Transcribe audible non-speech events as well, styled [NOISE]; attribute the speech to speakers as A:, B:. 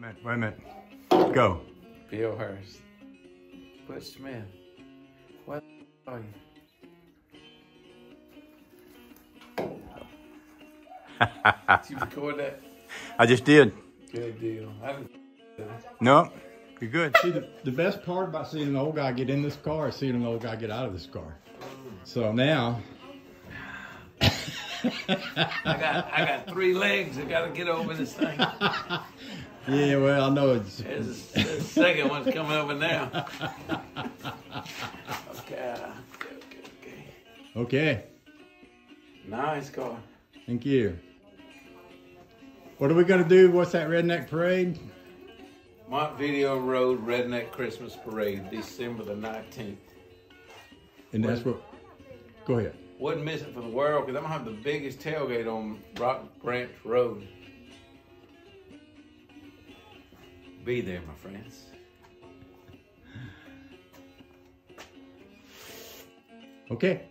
A: a minute, wait a minute. Go.
B: Bill Hurst. Butch Smith. What are you? [LAUGHS] Did you record that?
A: I just did.
B: Good deal. I
A: No, you're good.
C: See, the, the best part about seeing an old guy get in this car is seeing an old guy get out of this car. So now,
B: I got I got three legs. I gotta get over this thing. [LAUGHS]
C: yeah, well, I know it's.
B: The second one's coming over now. Okay, okay, okay, okay.
C: Okay,
B: Nice car.
C: thank you. What are we gonna do? What's that redneck parade?
B: Montevideo Road Redneck Christmas Parade, December the 19th.
C: And that's what. Go ahead.
B: Wouldn't miss it for the world because I'm gonna have the biggest tailgate on Rock Branch Road. Be there, my friends.
C: Okay.